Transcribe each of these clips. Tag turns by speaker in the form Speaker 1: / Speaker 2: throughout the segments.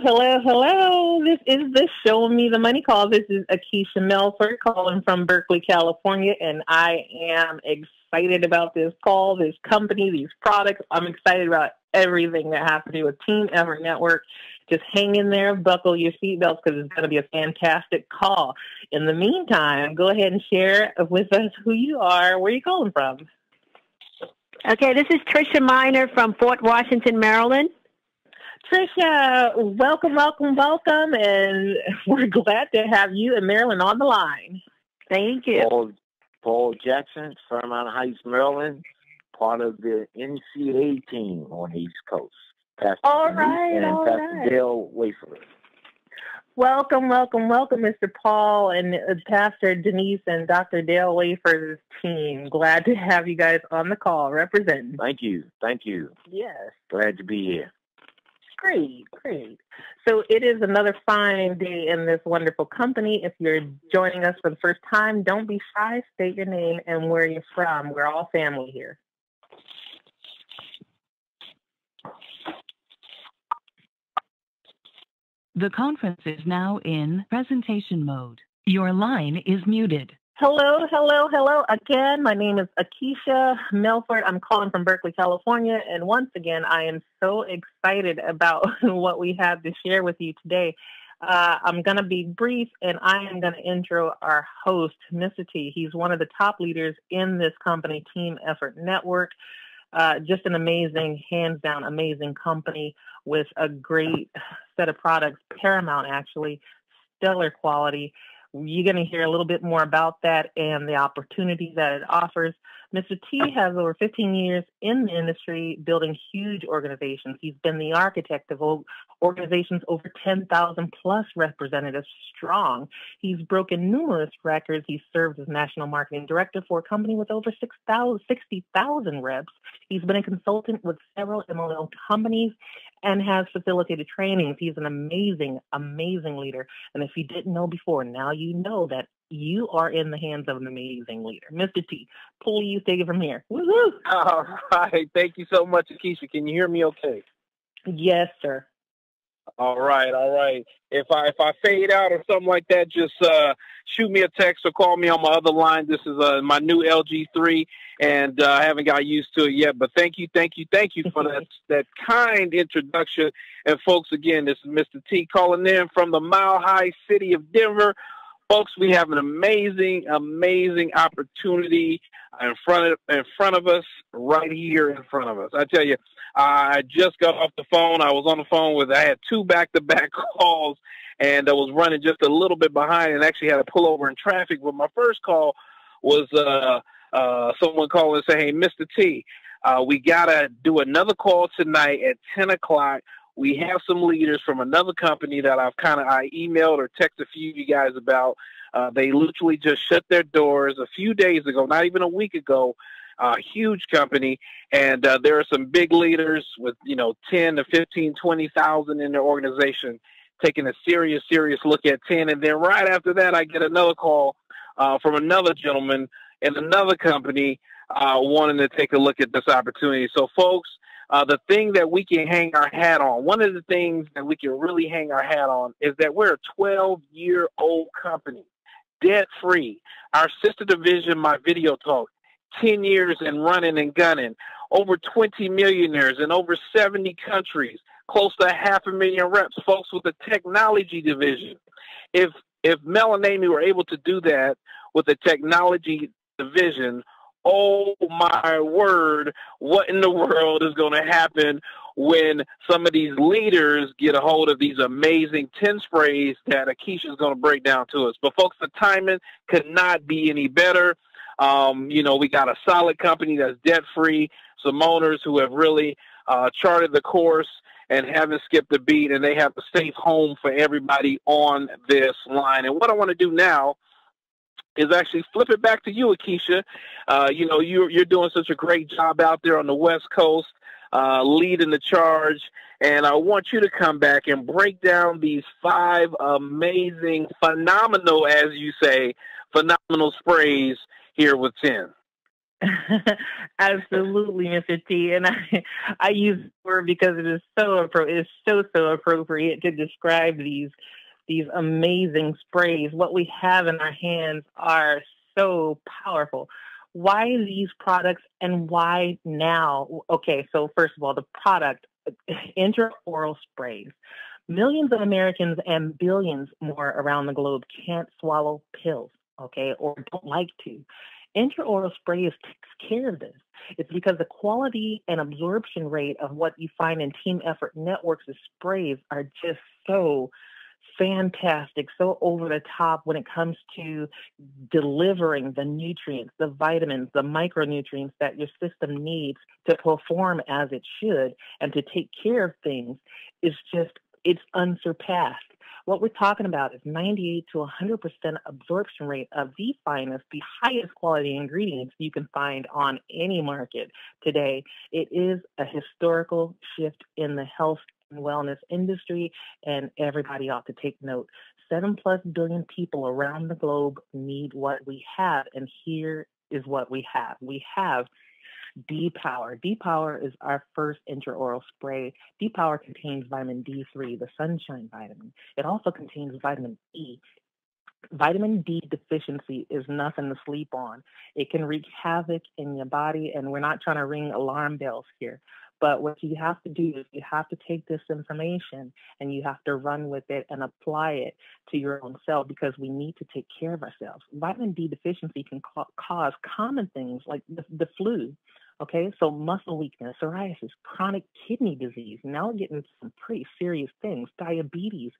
Speaker 1: Hello, hello. This is the Show Me the Money call. This is Akeisha Melford calling from Berkeley, California, and I am excited about this call, this company, these products. I'm excited about everything that has to do with Team Effort Network. Just hang in there, buckle your seatbelts because it's going to be a fantastic call. In the meantime, go ahead and share with us who you are, where you're calling from.
Speaker 2: Okay, this is Trisha Miner from Fort Washington, Maryland.
Speaker 1: Trisha, welcome, welcome, welcome, and we're glad to have you and Maryland on the line.
Speaker 2: Thank you.
Speaker 3: Paul, Paul Jackson, Fairmount Heights, Maryland, part of the NCAA team on the East Coast.
Speaker 1: Pastor all right,
Speaker 3: and
Speaker 1: all
Speaker 3: Pastor
Speaker 1: right.
Speaker 3: Dale Wafer.
Speaker 1: Welcome, welcome, welcome, Mr. Paul and uh, Pastor Denise and Dr. Dale Wafer's team. Glad to have you guys on the call representing.
Speaker 3: Thank you. Thank you.
Speaker 1: Yes.
Speaker 3: Glad to be here.
Speaker 1: Great, great. So it is another fine day in this wonderful company. If you're joining us for the first time, don't be shy. State your name and where you're from. We're all family here.
Speaker 4: The conference is now in presentation mode. Your line is muted.
Speaker 1: Hello, hello, hello again. My name is Akeisha Melford. I'm calling from Berkeley, California. And once again, I am so excited about what we have to share with you today. Uh, I'm going to be brief and I am going to intro our host, Mr. T. He's one of the top leaders in this company, Team Effort Network. Uh, just an amazing, hands down, amazing company with a great set of products, Paramount actually, stellar quality. You're going to hear a little bit more about that and the opportunities that it offers. Mr. T has over 15 years in the industry building huge organizations. He's been the architect of organizations over 10,000 plus representatives strong. He's broken numerous records. He's served as national marketing director for a company with over 60,000 reps. He's been a consultant with several MLM companies and has facilitated trainings. He's an amazing, amazing leader. And if you didn't know before, now you know that you are in the hands of an amazing leader. Mr. T, please take it from here. Woo-hoo.
Speaker 5: All right. Thank you so much, Akeisha. Can you hear me okay?
Speaker 1: Yes, sir.
Speaker 5: All right, all right. If I if I fade out or something like that, just uh, shoot me a text or call me on my other line. This is uh, my new LG three, and uh, I haven't got used to it yet. But thank you, thank you, thank you for that that kind introduction. And folks, again, this is Mr. T calling in from the Mile High City of Denver. Folks, we have an amazing, amazing opportunity in front of in front of us, right here in front of us. I tell you, I just got off the phone. I was on the phone with I had two back to back calls, and I was running just a little bit behind, and actually had to pull over in traffic. But my first call was uh, uh, someone calling and saying, "Hey, Mr. T, uh, we gotta do another call tonight at ten o'clock." we have some leaders from another company that I've kind of I emailed or texted a few of you guys about. Uh, they literally just shut their doors a few days ago, not even a week ago. Uh, huge company, and uh, there are some big leaders with you know ten to fifteen, twenty thousand in their organization, taking a serious, serious look at ten. And then right after that, I get another call uh, from another gentleman in another company uh, wanting to take a look at this opportunity. So, folks uh, the thing that we can hang our hat on, one of the things that we can really hang our hat on is that we're a 12 year old company, debt free. Our sister division, My Video Talk, 10 years and running and gunning, over 20 millionaires in over 70 countries, close to half a million reps, folks with the technology division. If if Mel and Amy were able to do that with the technology division, oh my word, what in the world is going to happen when some of these leaders get a hold of these amazing 10 sprays that Akeisha is going to break down to us. But folks, the timing could not be any better. Um, you know, we got a solid company that's debt free, some owners who have really uh, charted the course and haven't skipped a beat, and they have a safe home for everybody on this line. And what I want to do now is actually flip it back to you, Akeisha. Uh, you know, you're, you're doing such a great job out there on the West Coast, uh, leading the charge. And I want you to come back and break down these five amazing, phenomenal, as you say, phenomenal sprays here with 10.
Speaker 1: Absolutely, Mr. T. And I, I use the word because it is so it's so so appropriate to describe these these amazing sprays. What we have in our hands are so powerful. Why these products and why now? Okay, so first of all, the product intraoral sprays. Millions of Americans and billions more around the globe can't swallow pills, okay, or don't like to. Intraoral sprays takes care of this. It's because the quality and absorption rate of what you find in team effort networks of sprays are just so fantastic, so over the top when it comes to delivering the nutrients, the vitamins, the micronutrients that your system needs to perform as it should and to take care of things is just, it's unsurpassed. What we're talking about is 98 to 100% absorption rate of the finest, the highest quality ingredients you can find on any market today. It is a historical shift in the health and wellness industry, and everybody ought to take note. Seven plus billion people around the globe need what we have, and here is what we have. We have D Power. D Power is our first intraoral spray. D Power contains vitamin D3, the sunshine vitamin. It also contains vitamin E. Vitamin D deficiency is nothing to sleep on. It can wreak havoc in your body, and we're not trying to ring alarm bells here. But what you have to do is you have to take this information and you have to run with it and apply it to your own self because we need to take care of ourselves. Vitamin D deficiency can ca- cause common things like the, the flu. Okay, so muscle weakness, psoriasis, chronic kidney disease. Now we're getting some pretty serious things, diabetes,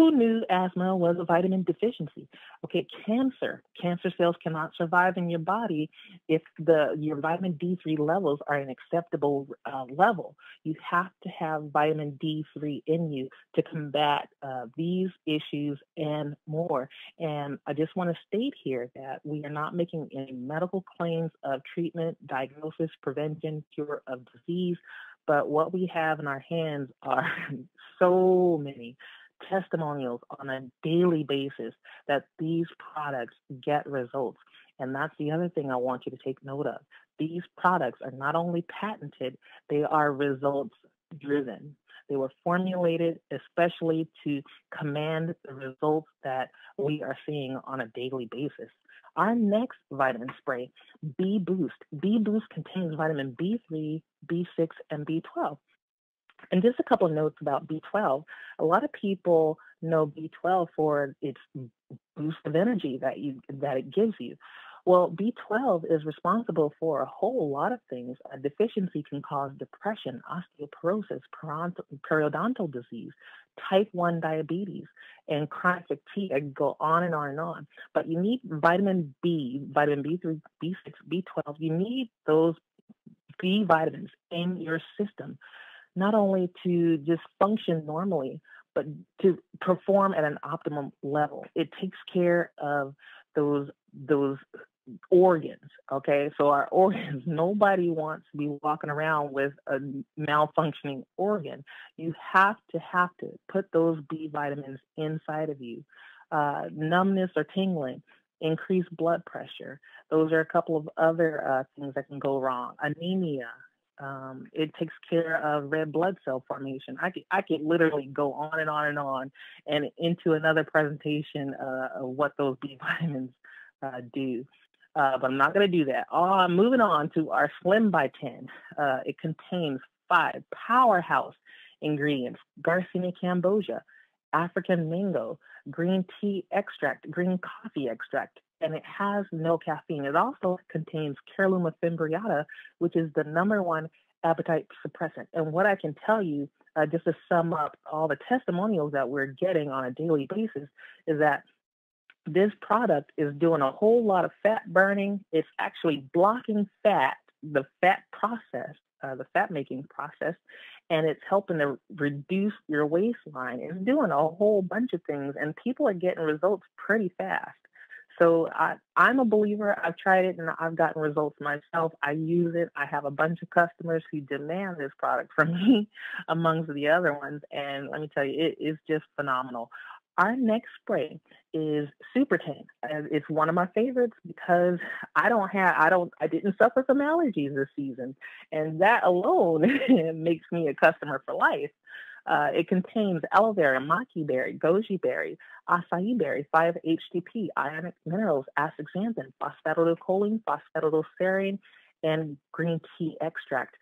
Speaker 1: who knew asthma was a vitamin deficiency? Okay, cancer. Cancer cells cannot survive in your body if the your vitamin D3 levels are an acceptable uh, level. You have to have vitamin D3 in you to combat uh, these issues and more. And I just want to state here that we are not making any medical claims of treatment, diagnosis, prevention, cure of disease. But what we have in our hands are so many testimonials on a daily basis that these products get results. And that's the other thing I want you to take note of. These products are not only patented, they are results driven. They were formulated especially to command the results that we are seeing on a daily basis. Our next vitamin spray, B Boost. B Boost contains vitamin B3, B6, and B12. And just a couple of notes about B12. A lot of people know B12 for its boost of energy that you that it gives you. Well, B12 is responsible for a whole lot of things. A deficiency can cause depression, osteoporosis, periodontal disease, type 1 diabetes, and chronic fatigue. I go on and on and on. But you need vitamin B, vitamin B3, B6, B12. You need those B vitamins in your system not only to just function normally, but to perform at an optimum level. It takes care of those those organs. Okay, so our organs. Nobody wants to be walking around with a malfunctioning organ. You have to have to put those B vitamins inside of you. Uh, numbness or tingling, increased blood pressure. Those are a couple of other uh, things that can go wrong. Anemia, um, it takes care of red blood cell formation. I could, I could literally go on and on and on and into another presentation uh, of what those B vitamins uh, do. Uh, but I'm not going to do that. Uh, moving on to our Slim by 10. Uh, it contains five powerhouse ingredients Garcinia cambogia, African mango, green tea extract, green coffee extract, and it has no caffeine. It also contains Caralluma fimbriata, which is the number one appetite suppressant. And what I can tell you, uh, just to sum up all the testimonials that we're getting on a daily basis, is that this product is doing a whole lot of fat burning. It's actually blocking fat, the fat process, uh, the fat making process, and it's helping to reduce your waistline. It's doing a whole bunch of things, and people are getting results pretty fast. So I, I'm a believer. I've tried it and I've gotten results myself. I use it. I have a bunch of customers who demand this product from me, amongst the other ones. And let me tell you, it is just phenomenal. Our next spray is Super TEN. It's one of my favorites because I don't have, I don't, I didn't suffer from allergies this season. And that alone makes me a customer for life. Uh, it contains aloe vera, maqui berry, goji berry, acai berry, 5-HTP, ionic minerals, astaxanthin, phosphatidylcholine, phosphatidylserine, and green tea extract.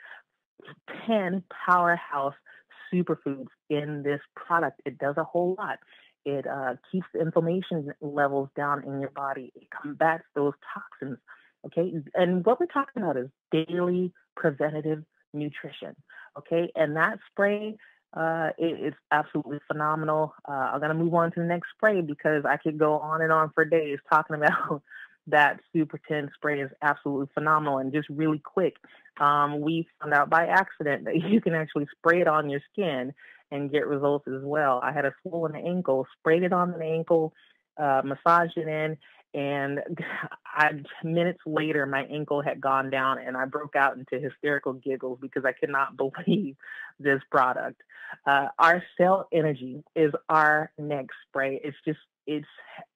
Speaker 1: 10 powerhouse superfoods in this product. It does a whole lot. It uh, keeps inflammation levels down in your body. It combats those toxins. Okay. And what we're talking about is daily preventative nutrition. Okay. And that spray uh, it, it's absolutely phenomenal. Uh, I'm going to move on to the next spray because I could go on and on for days talking about that Super 10 spray is absolutely phenomenal and just really quick. Um, we found out by accident that you can actually spray it on your skin and get results as well. I had a swollen ankle, sprayed it on the ankle, uh, massaged it in, and I, minutes later, my ankle had gone down, and I broke out into hysterical giggles because I could not believe this product. Uh, our cell energy is our next spray. It's just, it's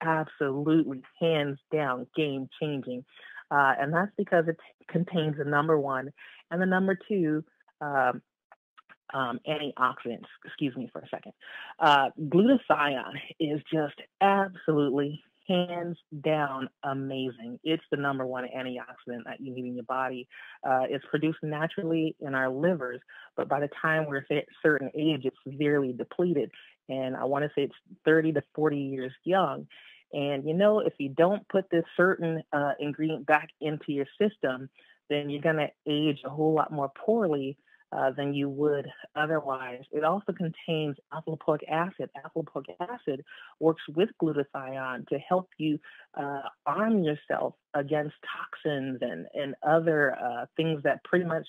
Speaker 1: absolutely hands down game changing. Uh, and that's because it contains the number one and the number two um, um, antioxidants. Excuse me for a second. Uh, glutathione is just absolutely hands down amazing. It's the number one antioxidant that you need in your body. Uh, it's produced naturally in our livers, but by the time we're at a certain age, it's severely depleted. And I want to say it's 30 to 40 years young. And you know, if you don't put this certain uh, ingredient back into your system, then you're going to age a whole lot more poorly uh, than you would otherwise. It also contains alpha lipoic acid. Alpha lipoic acid works with glutathione to help you uh, arm yourself against toxins and, and other uh, things that pretty much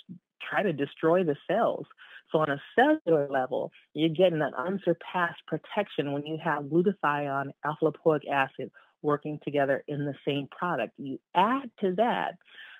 Speaker 1: try to destroy the cells. So, on a cellular level, you're getting an unsurpassed protection when you have glutathione, alpha lipoic acid working together in the same product. You add to that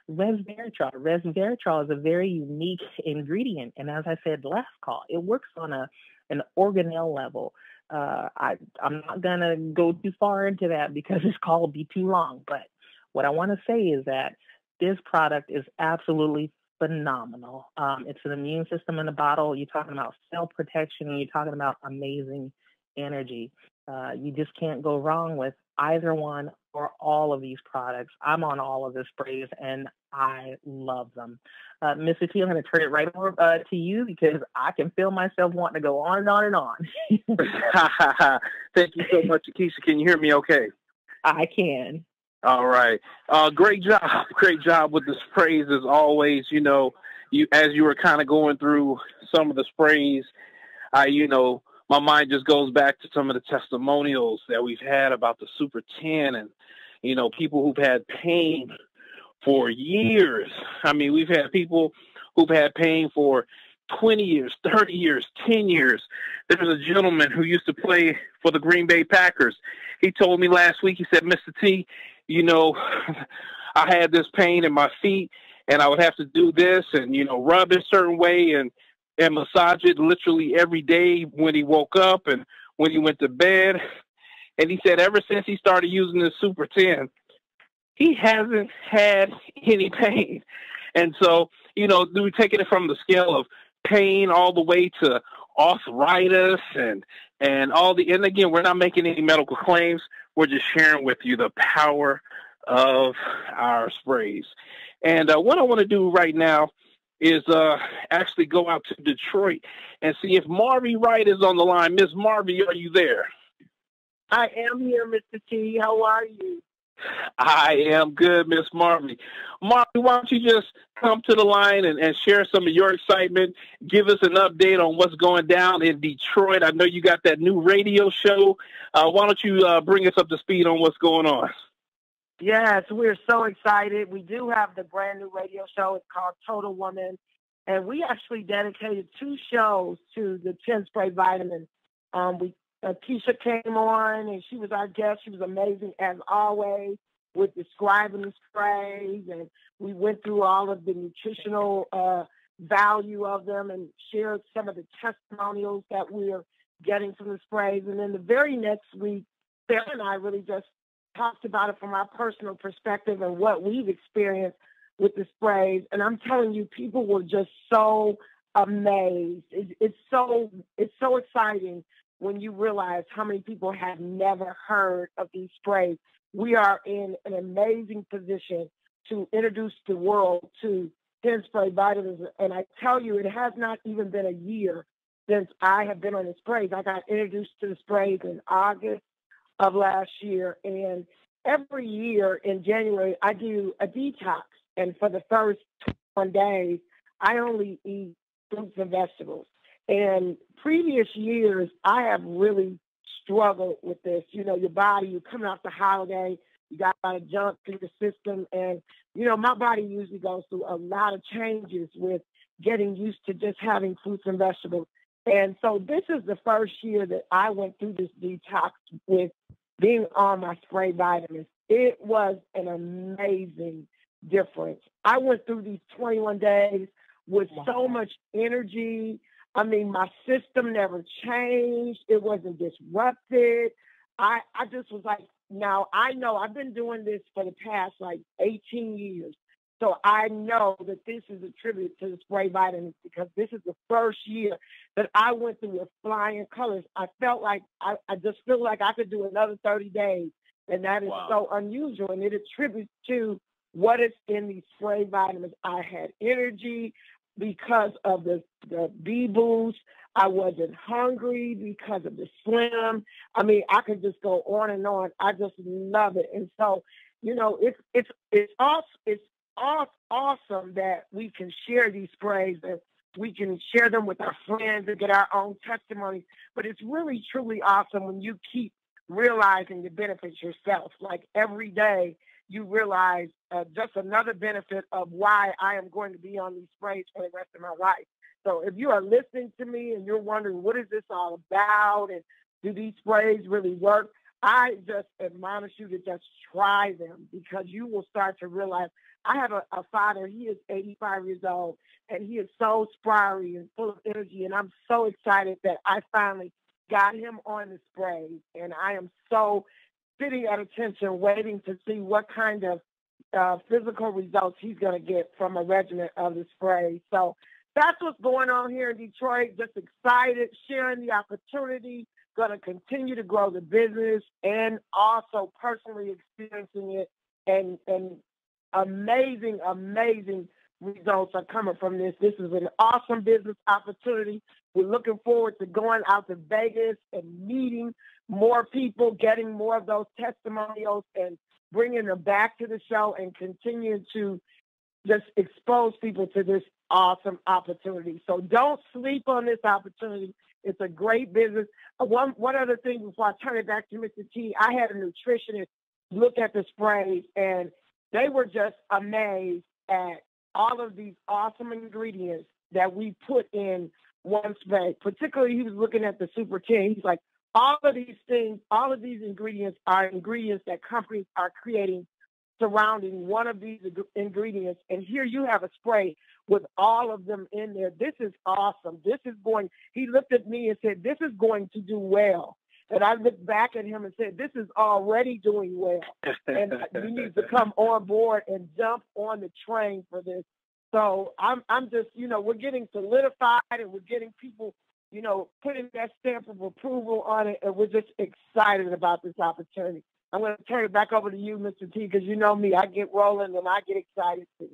Speaker 1: resveratrol. Resveratrol is a very unique ingredient, and as I said last call, it works on a an organelle level. Uh, I I'm not gonna go too far into that because this call will be too long. But what I want to say is that this product is absolutely phenomenal. Um, it's an immune system in a bottle. You're talking about cell protection, and you're talking about amazing energy. Uh, you just can't go wrong with either one or all of these products. I'm on all of the sprays and I love them. Uh, Mr. T, I'm going to turn it right over uh, to you because I can feel myself wanting to go on and on and on.
Speaker 5: Thank you so much, Akeisha. Can you hear me okay?
Speaker 1: I can.
Speaker 5: All right. Uh, great job. Great job with the sprays as always. You know, you as you were kind of going through some of the sprays, I, you know, my mind just goes back to some of the testimonials that we've had about the Super 10 and, you know, people who've had pain for years. I mean, we've had people who've had pain for 20 years, 30 years, 10 years. There was a gentleman who used to play for the Green Bay Packers. He told me last week, he said, Mr. T, you know, I had this pain in my feet and I would have to do this and, you know, rub a certain way and and massage it literally every day when he woke up and when he went to bed. And he said ever since he started using the Super 10, he hasn't had any pain. And so, you know, we're taking it from the scale of pain all the way to arthritis and and all the and again we're not making any medical claims we're just sharing with you the power of our sprays and uh, what i want to do right now is uh, actually go out to Detroit and see if Marvy Wright is on the line. Miss Marvy, are you there?
Speaker 6: I am here, Mr. T. How are you?
Speaker 5: I am good, Miss Marvy. Marvy, why don't you just come to the line and, and share some of your excitement? Give us an update on what's going down in Detroit. I know you got that new radio show. Uh, why don't you uh, bring us up to speed on what's going on?
Speaker 6: Yes, we're so excited. We do have the brand new radio show. It's called Total Woman. And we actually dedicated two shows to the 10 spray vitamin. Um, we uh, Keisha came on and she was our guest. She was amazing as always with describing the sprays. And we went through all of the nutritional uh, value of them and shared some of the testimonials that we're getting from the sprays. And then the very next week, Sarah and I really just talked about it from our personal perspective and what we've experienced with the sprays. And I'm telling you, people were just so amazed. It, it's so it's so exciting when you realize how many people have never heard of these sprays. We are in an amazing position to introduce the world to Ten Spray vitamins. And I tell you, it has not even been a year since I have been on the sprays. I got introduced to the sprays in August of last year. And every year in January, I do a detox. And for the first 21 days, I only eat fruits and vegetables. And previous years, I have really struggled with this. You know, your body, you're coming off the holiday, you got a lot of junk through the system. And, you know, my body usually goes through a lot of changes with getting used to just having fruits and vegetables. And so this is the first year that I went through this detox with being on my spray vitamins. It was an amazing difference. I went through these 21 days with wow. so much energy. I mean, my system never changed. It wasn't disrupted. I, I just was like, now I know I've been doing this for the past like 18 years. So I know that this is a tribute to the spray vitamins because this is the first year that I went through with flying colors. I felt like I, I just feel like I could do another 30 days. And that is wow. so unusual. And it attributes to what is in these spray vitamins. I had energy because of the, the B boost. I wasn't hungry because of the slim. I mean, I could just go on and on. I just love it. And so, you know, it's it's it's awesome. It's awesome that we can share these sprays and we can share them with our friends and get our own testimonies. But it's really truly awesome when you keep realizing the benefits yourself. Like every day, you realize uh, just another benefit of why I am going to be on these sprays for the rest of my life. So if you are listening to me and you're wondering what is this all about and do these sprays really work, I just admonish you to just try them because you will start to realize I have a, a father, he is 85 years old and he is so spry and full of energy. And I'm so excited that I finally got him on the spray. And I am so sitting at attention waiting to see what kind of uh, physical results he's going to get from a regimen of the spray. So that's what's going on here in Detroit. Just excited, sharing the opportunity, going to continue to grow the business and also personally experiencing it and, and amazing, amazing results are coming from this. This is an awesome business opportunity. We're looking forward to going out to Vegas and meeting more people, getting more of those testimonials and bringing them back to the show and continue to just expose people to this awesome opportunity. So don't sleep on this opportunity. It's a great business. Uh, one one other thing before I turn it back to Mr. T, I had a nutritionist look at the sprays and they were just amazed at all of these awesome ingredients that we put in one spray. Particularly, he was looking at the Super 10. He's like, all of these things, all of these ingredients are ingredients that companies are creating surrounding one of these ingredients. And here you have a spray with all of them in there. This is awesome. This is going, he looked at me and said, this is going to do well. And I looked back at him and said, this is already doing well. and you need to come on board and jump on the train for this. So I'm, I'm just, you know, we're getting solidified and we're getting people, you know, putting that stamp of approval on it. And we're just excited about this opportunity. I'm going to turn it back over to you, Mr. T, because you know me. I get rolling and I get excited too.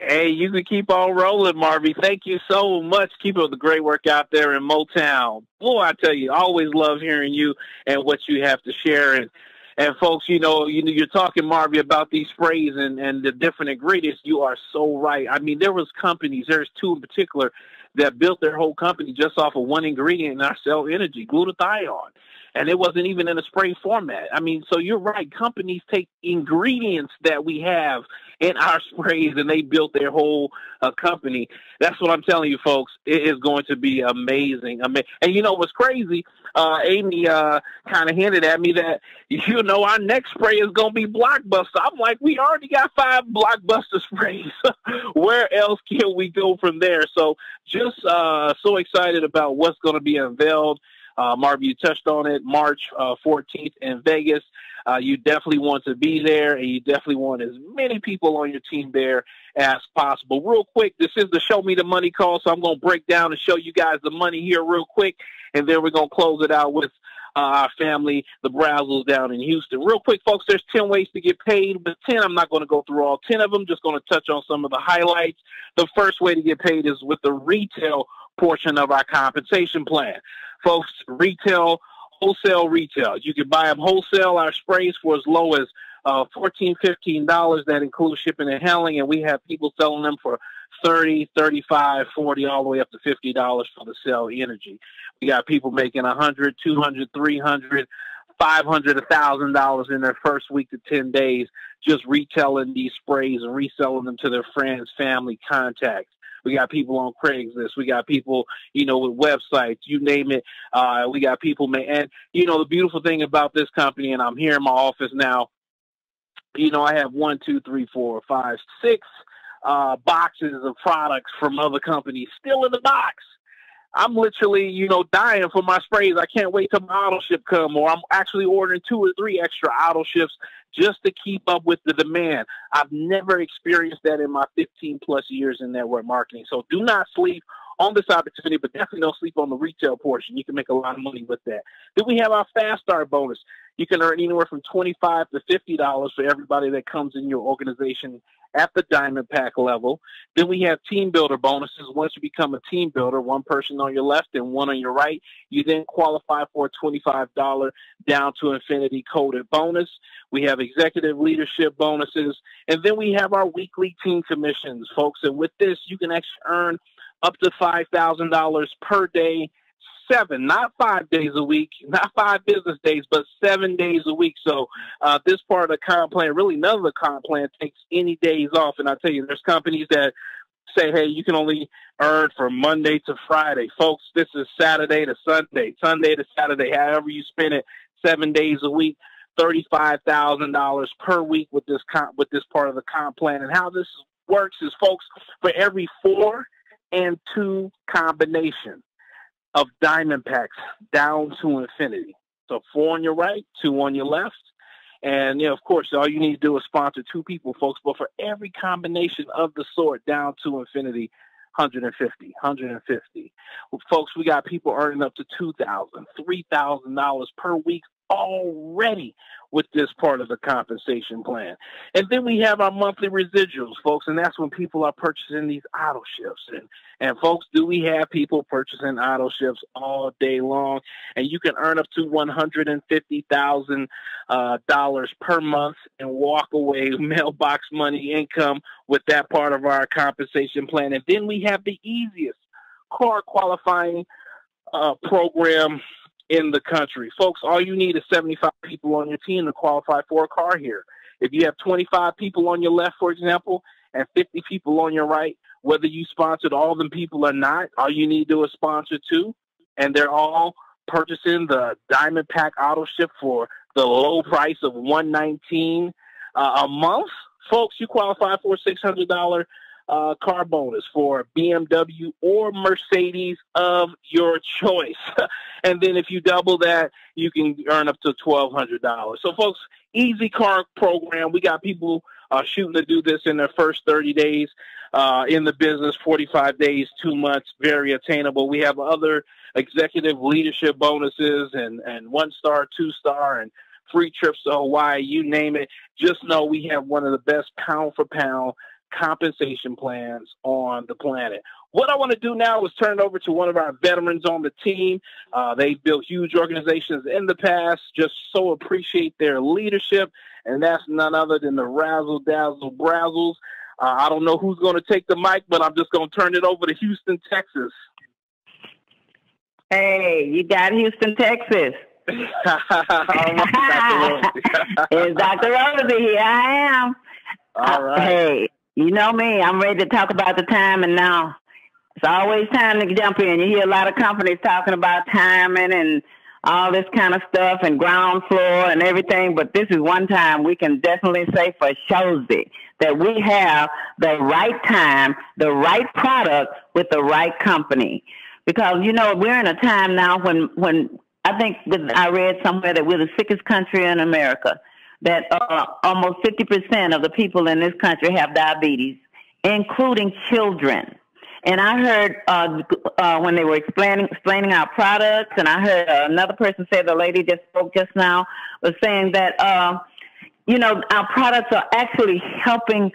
Speaker 5: Hey, you can keep on rolling, Marvy. Thank you so much. Keep up the great work out there in Motown. Boy, I tell you, I always love hearing you and what you have to share. And and folks, you know, you you're talking, Marvy, about these sprays and and the different ingredients. You are so right. I mean, there was companies. There's two in particular that built their whole company just off of one ingredient in our cell energy, glutathione and it wasn't even in a spray format. I mean, so you're right. Companies take ingredients that we have in our sprays and they built their whole uh, company. That's what I'm telling you, folks. It is going to be amazing. I mean, and you know what's crazy? Uh, Amy uh, kind of hinted at me that you know our next spray is going to be blockbuster. I'm like, we already got five blockbuster sprays. Where else can we go from there? So just uh, so excited about what's going to be unveiled Uh, Marvin, you touched on it. March uh, 14th in Vegas. Uh, you definitely want to be there, and you definitely want as many people on your team there as possible. Real quick, this is the Show Me the Money call, so I'm going to break down and show you guys the money here real quick, and then we're going to close it out with uh, our family, the Brazzles down in Houston. Real quick, folks, there's 10 ways to get paid. But 10, I'm not going to go through all 10 of them, just going to touch on some of the highlights. The first way to get paid is with the retail portion of our compensation plan. Folks, retail, wholesale retail. You can buy them wholesale, our sprays, for as low as uh, $14, $15. That includes shipping and handling, and we have people selling them for 30, 35, 40, all the way up to $50 for the cell energy. We got people making 100, 200, 300 500 $1,000 in their first week to 10 days just retailing these sprays and reselling them to their friends, family, contacts. We got people on Craigslist. We got people, you know, with websites, you name it. Uh, we got people, man. and you know, the beautiful thing about this company, and I'm here in my office now. You know, I have one, two, three, four, five, six uh, boxes of products from other companies still in the box. I'm literally, you know, dying for my sprays. I can't wait till my auto ship come, or I'm actually ordering two or three extra auto ships just to keep up with the demand. I've never experienced that in my 15 plus years in network marketing. So do not sleep on this opportunity, but definitely don't sleep on the retail portion. You can make a lot of money with that. Then we have our fast start bonus. You can earn anywhere from 25 to $50 for everybody that comes in your organization at the Diamond Pack level. Then we have team builder bonuses. Once you become a team builder, one person on your left and one on your right, you then qualify for a $25 down to infinity coded bonus. We have executive leadership bonuses. And then we have our weekly team commissions, folks. And with this, you can actually earn up to $5,000 per day seven, not five days a week, not five business days, but seven days a week. So uh, this part of the comp plan, really none of the comp plan takes any days off. And I tell you, there's companies that say, hey, you can only earn from Monday to Friday. Folks, this is Saturday to Sunday, Sunday to Saturday, however you spend it, seven days a week. Thirty-five thousand dollars per week with this comp, with this part of the comp plan, and how this works is, folks, for every four and two combination, of diamond packs down to infinity. So four on your right, two on your left. And, you know, of course, all you need to do is sponsor two people, folks. But for every combination of the sort down to infinity, 150, 150. Well, folks, we got people earning up to $2,000, $3,000 per week already with this part of the compensation plan. And then we have our monthly residuals, folks, and that's when people are purchasing these auto ships. And and folks, do we have people purchasing auto ships all day long? And you can earn up to one hundred and fifty thousand uh, dollars per month and walk away mailbox money income with that part of our compensation plan. And then we have the easiest car qualifying uh, program in the country. Folks, all you need is 75 people on your team to qualify for a car here. If you have 25 people on your left, for example, and 50 people on your right, whether you sponsored all them people or not, all you need to do is sponsor two, and they're all purchasing the Diamond Pack auto ship for the low price of 119 uh, a month. Folks, you qualify for a $600 uh, car bonus for BMW or Mercedes of your choice. and then if you double that, you can earn up to $1,200. So, folks, easy car program. We got people uh, shooting to do this in their first 30 days uh, in the business, 45 days, two months, very attainable. We have other executive leadership bonuses and, and one star, two star, and free trips to Hawaii, you name it. Just know we have one of the best pound for pound compensation plans on the planet. What I want to do now is turn it over to one of our veterans on the team. Uh, they've built huge organizations in the past, just so appreciate their leadership, and that's none other than the Razzle Dazzle Brazzles. Uh, I don't know who's going to take the mic, but I'm just going to turn it over to Houston, Texas.
Speaker 2: Hey, you got Houston, Texas. it's Dr. Rosie. Here I am.
Speaker 5: All right.
Speaker 2: Hey, you know me, I'm ready to talk about the time and now. It's always time to jump in. You hear a lot of companies talking about timing and all this kind of stuff and ground floor and everything, but this is one time we can definitely say for Shozy that we have the right time, the right product with the right company. Because, you know, we're in a time now when, when I think I read somewhere that we're the sickest country in America. That uh, almost 50% of the people in this country have diabetes, including children. And I heard uh, uh, when they were explaining explaining our products, and I heard uh, another person say the lady just spoke just now was saying that uh, you know our products are actually helping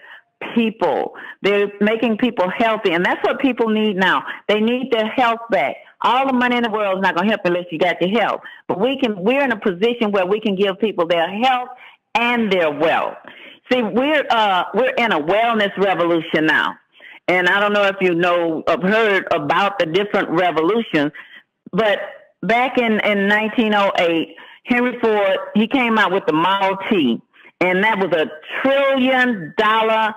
Speaker 2: people. They're making people healthy, and that's what people need now. They need their health back. All the money in the world is not going to help unless you got your health. But we can. We're in a position where we can give people their health and their wealth. See, we're uh, we're in a wellness revolution now, and I don't know if you know have heard about the different revolutions, but back in in 1908, Henry Ford he came out with the Model T, and that was a trillion dollar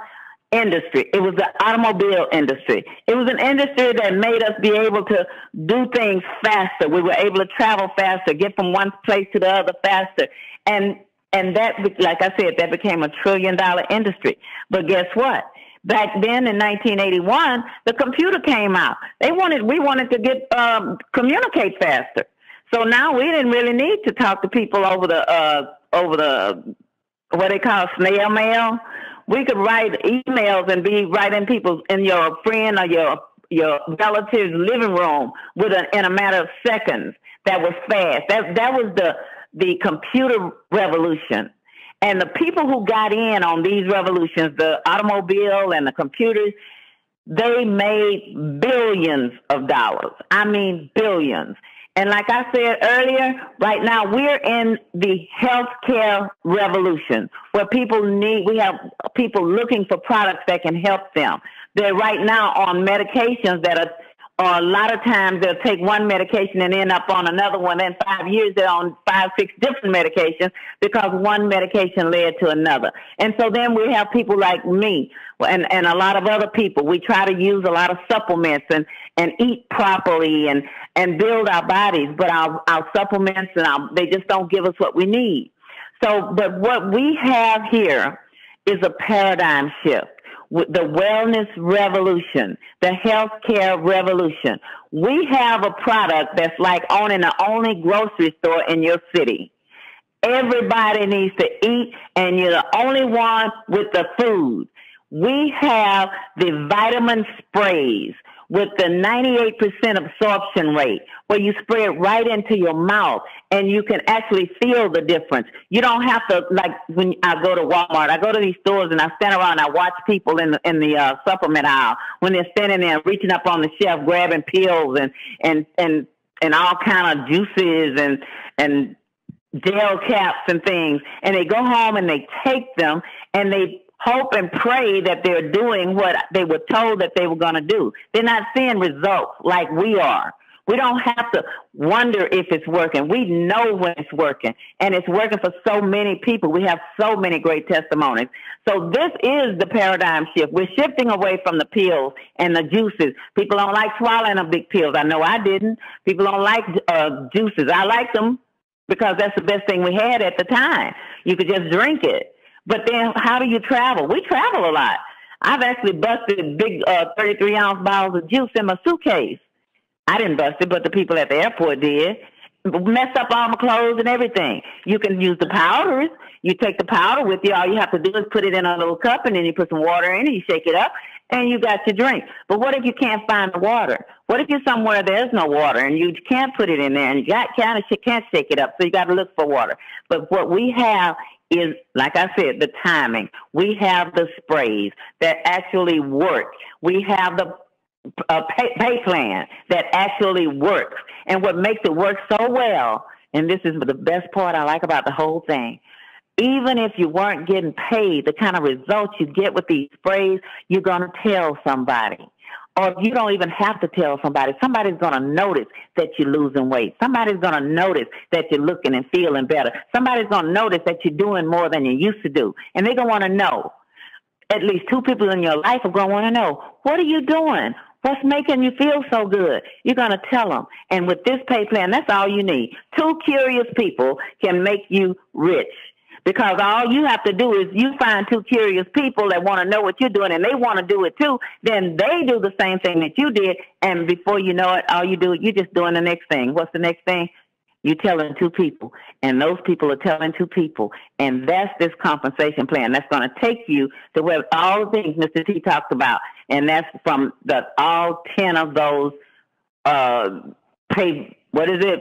Speaker 2: industry. It was the automobile industry. It was an industry that made us be able to do things faster. We were able to travel faster, get from one place to the other faster. And and that like I said, that became a trillion dollar industry. But guess what? Back then in 1981, the computer came out. They wanted we wanted to get um, communicate faster. So now we didn't really need to talk to people over the uh, over the what they call snail mail we could write emails and be writing people in your friend or your your relative's living room with an, in a matter of seconds. That was fast. That that was the the computer revolution. And the people who got in on these revolutions, the automobile and the computers, they made billions of dollars. I mean billions. And like I said earlier, right now we're in the healthcare revolution where people need, we have people looking for products that can help them. They're right now on medications that are or a lot of times they'll take one medication and end up on another one. In five years, they're on five, six different medications because one medication led to another. And so then we have people like me and, and a lot of other people. We try to use a lot of supplements and, and eat properly and, and build our bodies, but our, our supplements and our, they just don't give us what we need. So, but what we have here is a paradigm shift the wellness revolution, the healthcare revolution. We have a product that's like owning the only grocery store in your city. Everybody needs to eat, and you're the only one with the food. We have the vitamin sprays with the 98% absorption rate where you spray it right into your mouth and you can actually feel the difference. You don't have to, like when I go to Walmart, I go to these stores and I stand around and I watch people in the, in the uh, supplement aisle when they're standing there reaching up on the shelf, grabbing pills and, and, and, and all kind of juices and, and gel caps and things. And they go home and they take them and they hope and pray that they're doing what they were told that they were going to do. They're not seeing results like we are. We don't have to wonder if it's working. We know when it's working, and it's working for so many people. We have so many great testimonies. So this is the paradigm shift. We're shifting away from the pills and the juices. People don't like swallowing a big pills. I know I didn't. People don't like uh, juices. I like them because that's the best thing we had at the time. You could just drink it. But then how do you travel? We travel a lot. I've actually busted big uh, 33 ounce bottles of juice in my suitcase. I didn't bust it, but the people at the airport did. Messed up all my clothes and everything. You can use the powders. You take the powder with you. All you have to do is put it in a little cup and then you put some water in it. You shake it up and you got your drink. But what if you can't find the water? What if you're somewhere there's no water and you can't put it in there and you got, kind of can't shake it up? So you got to look for water. But what we have is, like I said, the timing. We have the sprays that actually work. We have the uh, pay, pay plan that actually works. And what makes it work so well, and this is the best part I like about the whole thing, even if you weren't getting paid, the kind of results you get with these sprays, you're going to tell somebody or you don't even have to tell somebody. Somebody's going to notice that you're losing weight. Somebody's going to notice that you're looking and feeling better. Somebody's going to notice that you're doing more than you used to do. And they're going to want to know. At least two people in your life are going to want to know, what are you doing? What's making you feel so good? You're going to tell them. And with this pay plan, that's all you need. Two curious people can make you rich because all you have to do is you find two curious people that want to know what you're doing and they want to do it too. Then they do the same thing that you did. And before you know it, all you do, you're just doing the next thing. What's the next thing? You're telling two people, and those people are telling two people, and that's this compensation plan. That's going to take you to where all the things Mr. T talked about, and that's from the all ten of those uh, pay. What is it?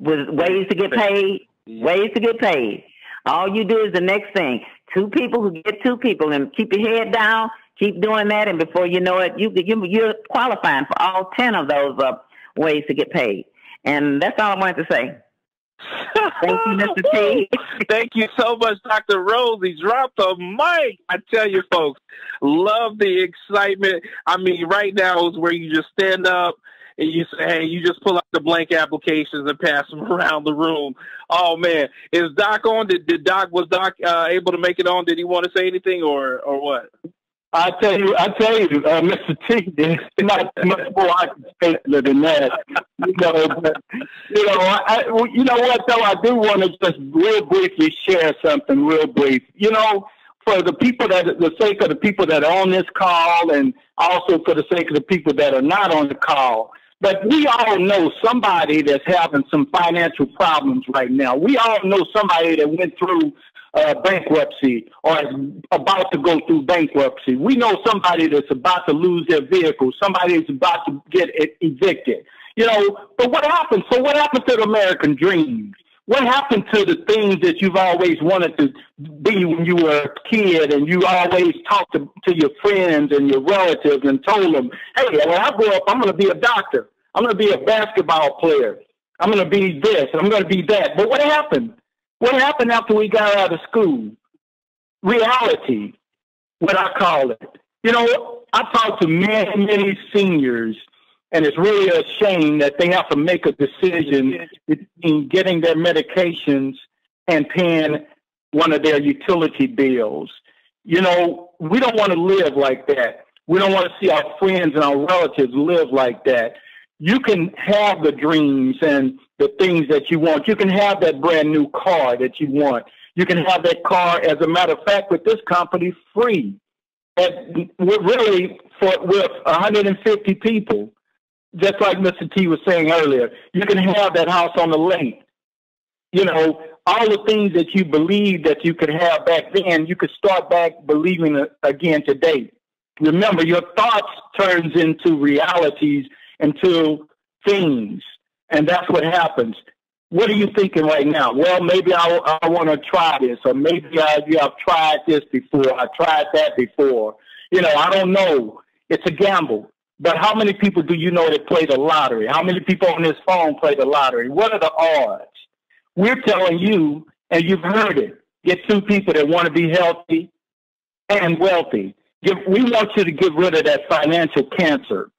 Speaker 2: With ways to get paid, ways to get paid. All you do is the next thing. Two people who get two people, and keep your head down. Keep doing that, and before you know it, you, you you're qualifying for all ten of those uh, ways to get paid. And that's all I wanted to say. Thank you, Mr. T.
Speaker 5: Thank you so much, Dr. Rose. He dropped the mic. I tell you, folks, love the excitement. I mean, right now is where you just stand up and you say, hey, you just pull out the blank applications and pass them around the room. Oh man, is Doc on? Did, did Doc was Doc uh, able to make it on? Did he want to say anything or or what?
Speaker 7: I tell you, I tell you, uh, Mr. T, there's not much more I can say than that. You know, but, you know, I, you know what though? I do want to just real briefly share something, real brief. You know, for the people that, the sake of the people that are on this call, and also for the sake of the people that are not on the call. But we all know somebody that's having some financial problems right now. We all know somebody that went through uh, bankruptcy or is about to go through bankruptcy. We know somebody that's about to lose their vehicle. Somebody is about to get evicted. You know, but what happened? So what happened to the American dream? What happened to the things that you've always wanted to be when you were a kid and you always talked to, to your friends and your relatives and told them, hey, when I grow up, I'm going to be a doctor. I'm going to be a basketball player. I'm going to be this. And I'm going to be that. But what happened? What happened after we got out of school? Reality, what I call it. You know, I talked to many, many seniors, and it's really a shame that they have to make a decision between getting their medications and paying one of their utility bills. You know, we don't want to live like that. We don't want to see our friends and our relatives live like that you can have the dreams and the things that you want. You can have that brand new car that you want. You can have that car, as a matter of fact, with this company free. And we're really for with 150 people, just like Mr. T was saying earlier, you can have that house on the lake. You know, all the things that you believed that you could have back then, you could start back believing again today. Remember, your thoughts turns into realities into things. And that's what happens. What are you thinking right now? Well, maybe I, I want to try this, or maybe I, yeah, I've tried this before. I tried that before. You know, I don't know. It's a gamble. But how many people do you know that play the lottery? How many people on this phone play the lottery? What are the odds? We're telling you, and you've heard it, get two people that want to be healthy and wealthy. we want you to get rid of that financial cancer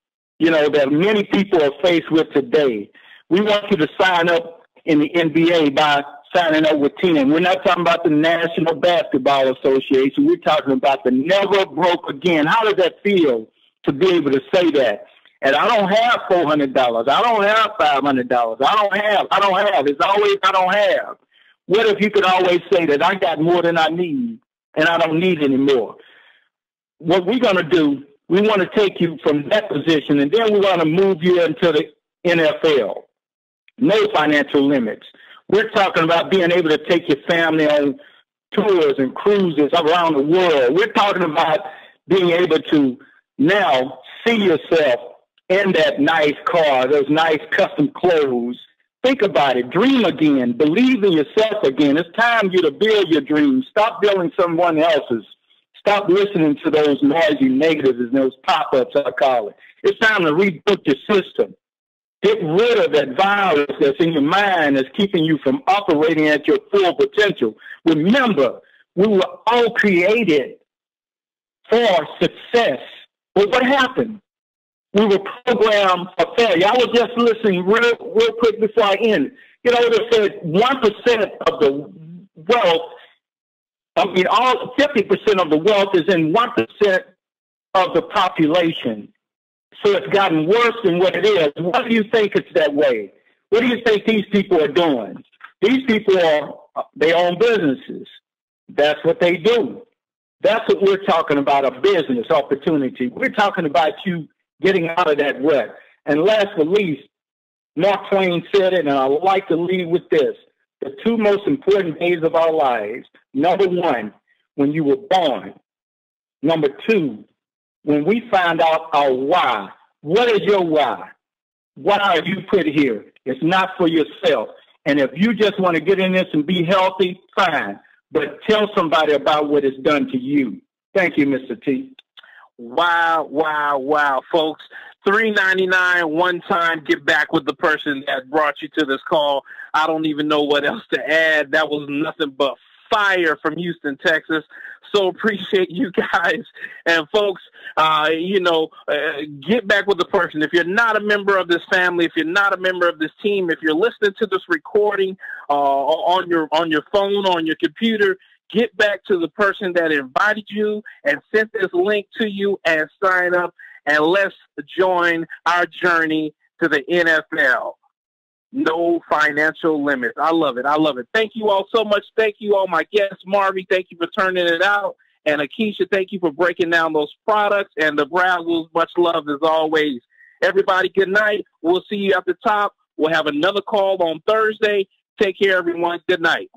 Speaker 7: you know, that many people are faced with today. We want you to sign up in the NBA by signing up with TEN. We're not talking about the National Basketball Association. We're talking about the never broke again. How does that feel to be able to say that? And I don't have four hundred dollars. I don't have five hundred dollars. I don't have. I don't have. It's always I don't have. What if you could always say that I got more than I need and I don't need any more? What we're gonna do we want to take you from that position, and then we want to move you into the NFL. No financial limits. We're talking about being able to take your family on tours and cruises around the world. We're talking about being able to now see yourself in that nice car, those nice custom clothes. Think about it. Dream again. Believe in yourself again. It's time you to build your dreams. Stop building someone else's. Stop listening to those noisy negatives and those pop-ups, I call it. It's time to reboot your system. Get rid of that virus that's in your mind that's keeping you from operating at your full potential. Remember, we were all created for success. But what happened? We were programmed for failure. I was just listening real, real quick before I end. You know, they said 1% of the wealth I mean, all 50% of the wealth is in 1% of the population. So it's gotten worse than what it is. Why do you think it's that way? What do you think these people are doing? These people are, they own businesses. That's what they do. That's what we're talking about, a business opportunity. We're talking about you getting out of that rut. And last but least, Mark Twain said it, and I would like to leave with this. The two most important days of our lives number one, when you were born. Number two, when we find out our why. What is your why? Why are you put here? It's not for yourself. And if you just want to get in this and be healthy, fine. But tell somebody about what it's done to you. Thank you, Mr. T.
Speaker 5: Wow, wow, wow, folks. Three ninety nine one time. Get back with the person that brought you to this call. I don't even know what else to add. That was nothing but fire from Houston, Texas. So appreciate you guys and folks. Uh, you know, uh, get back with the person. If you're not a member of this family, if you're not a member of this team, if you're listening to this recording uh, on your on your phone, on your computer, get back to the person that invited you and sent this link to you and sign up and let's join our journey to the NFL. No financial limits. I love it. I love it. Thank you all so much. Thank you all my guests. Marvy, thank you for turning it out. And Akeisha, thank you for breaking down those products. And the Brazzles, much love as always. Everybody, good night. We'll see you at the top. We'll have another call on Thursday. Take care, everyone. Good night.